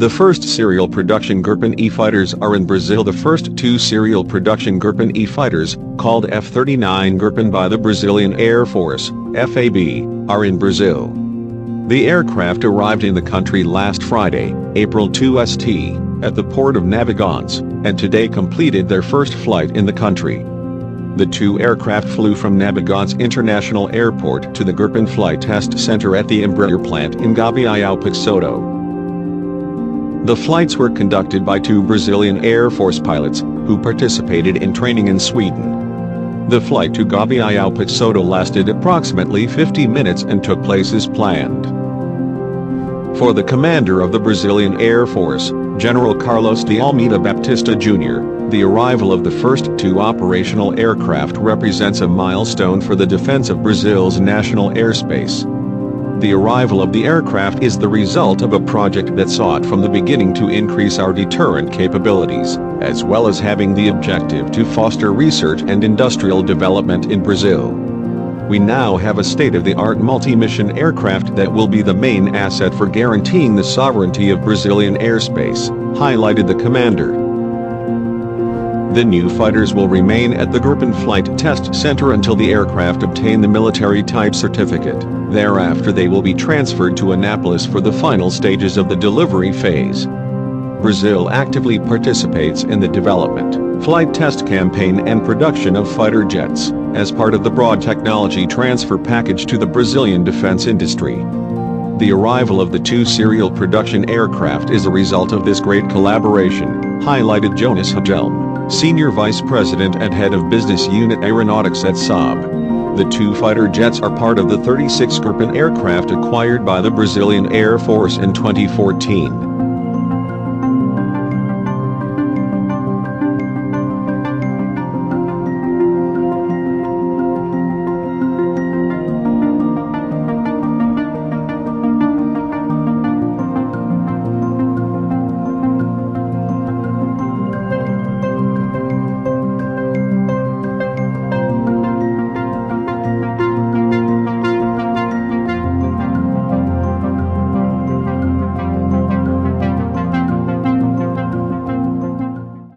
The first serial production Gripen E fighters are in Brazil. The first two serial production Gripen E fighters, called F-39 Gripen by the Brazilian Air Force, FAB, are in Brazil. The aircraft arrived in the country last Friday, April 2 ST, at the port of Navegantes, and today completed their first flight in the country. The two aircraft flew from Navegantes International Airport to the Gripen Flight Test Center at the Embraer plant in Gavião Peixoto. The flights were conducted by two Brazilian Air Force pilots, who participated in training in Sweden. The flight to Gavião Peixoto lasted approximately 50 minutes and took place as planned. For the commander of the Brazilian Air Force, General Carlos de Almeida Baptista Jr., the arrival of the first two operational aircraft represents a milestone for the defense of Brazil's national airspace. The arrival of the aircraft is the result of a project that sought from the beginning to increase our deterrent capabilities, as well as having the objective to foster research and industrial development in Brazil. We now have a state-of-the-art multi-mission aircraft that will be the main asset for guaranteeing the sovereignty of Brazilian airspace, highlighted the commander. The new fighters will remain at the Gripen Flight Test Center until the aircraft obtain the military type certificate. Thereafter they will be transferred to Anápolis for the final stages of the delivery phase. Brazil actively participates in the development, flight test campaign and production of fighter jets, as part of the broad technology transfer package to the Brazilian defense industry. The arrival of the two serial production aircraft is a result of this great collaboration, highlighted Jonas Hjelm. Senior Vice President and Head of Business Unit Aeronautics at Saab. The two fighter jets are part of the 36 Gripen aircraft acquired by the Brazilian Air Force in 2014.